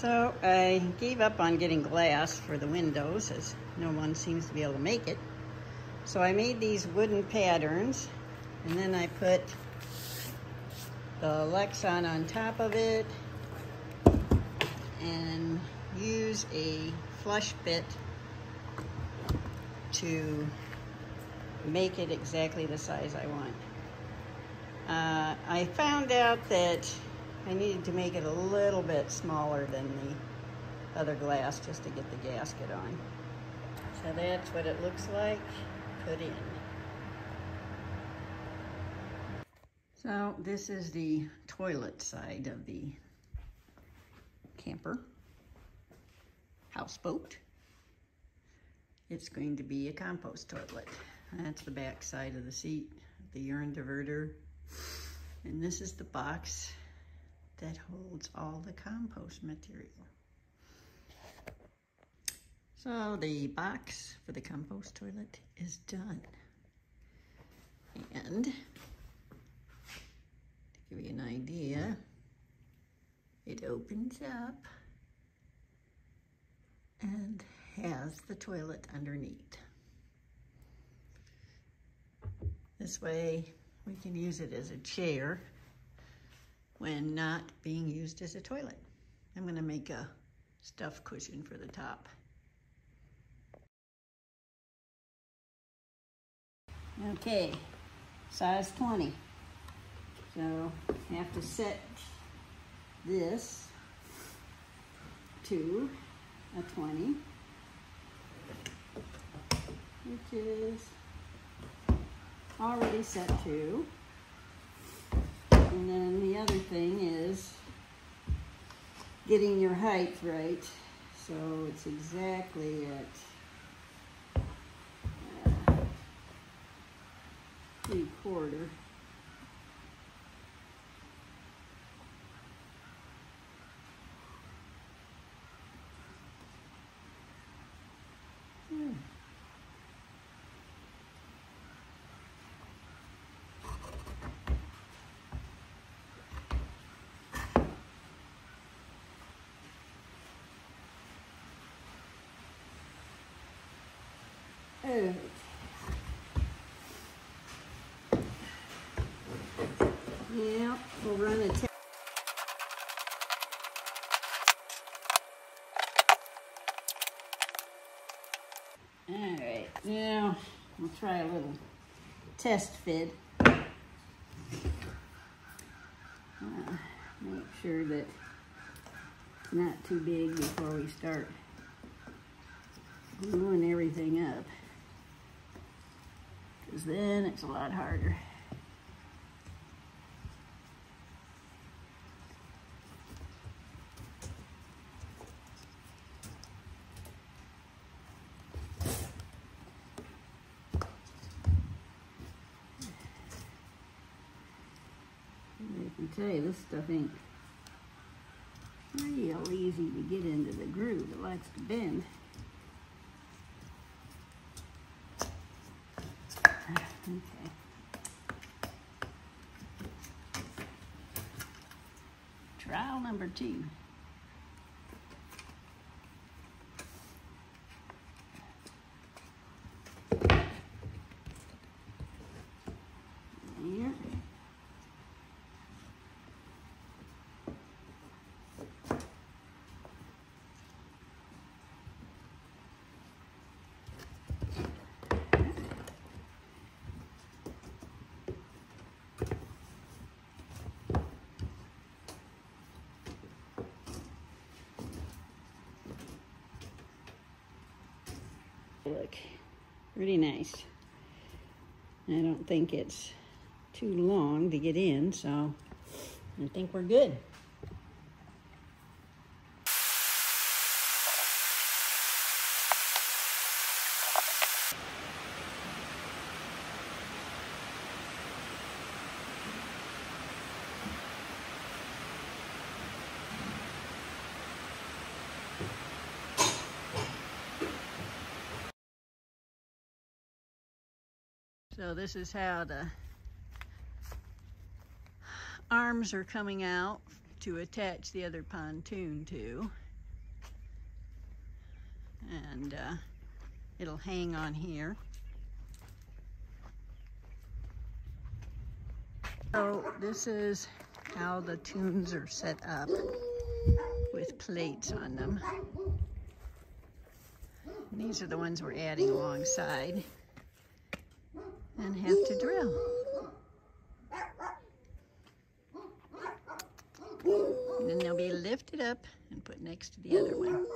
So I gave up on getting glass for the windows as no one seems to be able to make it. So I made these wooden patterns and then I put the Lexan on top of it and use a flush bit to make it exactly the size I want. Uh, I found out that I needed to make it a little bit smaller than the other glass just to get the gasket on. So that's what it looks like put in. So this is the toilet side of the camper houseboat. It's going to be a compost toilet. That's the back side of the seat, the urine diverter. And this is the box that holds all the compost material. So the box for the compost toilet is done. And to give you an idea, it opens up and has the toilet underneath. This way we can use it as a chair when not being used as a toilet. I'm gonna make a stuff cushion for the top. Okay, size 20. So I have to set this to a 20, which is already set to. And then thing is getting your height right. So it's exactly at uh, three quarter. Yeah, we'll run a test. Alright, now we'll try a little test fit. Uh, make sure that it's not too big before we start gluing everything up. Because then it's a lot harder. I can tell you this stuff ain't real easy to get into the groove. It likes to bend. Okay. Trial number two. Here. Look, pretty nice. I don't think it's too long to get in, so I think we're good. So this is how the arms are coming out to attach the other pontoon to. and uh, it'll hang on here. So this is how the toons are set up with plates on them. And these are the ones we're adding alongside and have to drill. And then they'll be lifted up and put next to the other one.